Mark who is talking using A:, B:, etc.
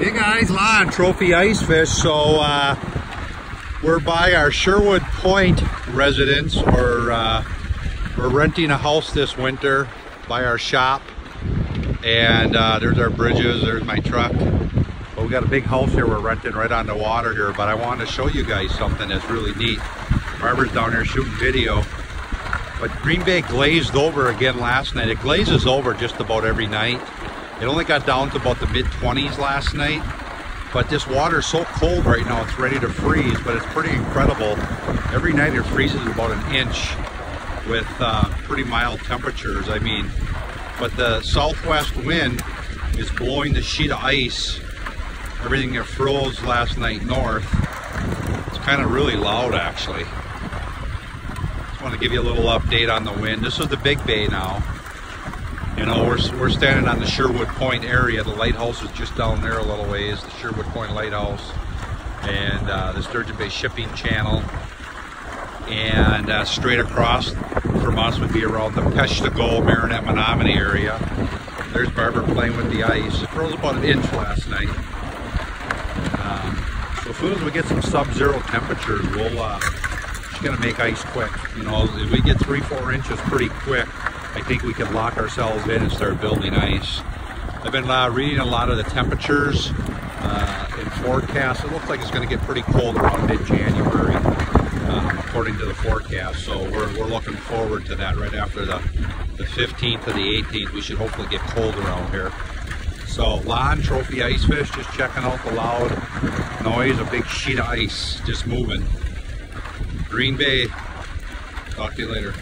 A: Hey guys, Lon, Trophy Ice Fish. So uh, we're by our Sherwood Point residence. We're, uh, we're renting a house this winter by our shop. And uh, there's our bridges, there's my truck. But we got a big house here we're renting right on the water here. But I wanted to show you guys something that's really neat. Barbara's down there shooting video. But Green Bay glazed over again last night. It glazes over just about every night. It only got down to about the mid 20s last night, but this water is so cold right now, it's ready to freeze, but it's pretty incredible. Every night it freezes about an inch with uh, pretty mild temperatures. I mean, but the southwest wind is blowing the sheet of ice, everything that froze last night north. It's kind of really loud actually. Just want to give you a little update on the wind. This is the Big Bay now. You know, we're, we're standing on the Sherwood Point area. The lighthouse is just down there a little ways, the Sherwood Point Lighthouse, and uh, the Sturgeon Bay Shipping Channel. And uh, straight across from us would be around the Peshtigo, Marinette, Menominee area. There's Barbara playing with the ice. It froze about an inch last night. Um, so as soon as we get some sub-zero temperatures, we'll, uh, she's gonna make ice quick. You know, if we get three, four inches pretty quick, I think we can lock ourselves in and start building ice. I've been uh, reading a lot of the temperatures uh, in forecasts. It looks like it's going to get pretty cold around mid-January, um, according to the forecast. So we're, we're looking forward to that right after the, the 15th or the 18th. We should hopefully get cold around here. So Lon Trophy Ice Fish, just checking out the loud noise, a big sheet of ice just moving. Green Bay. Talk to you later.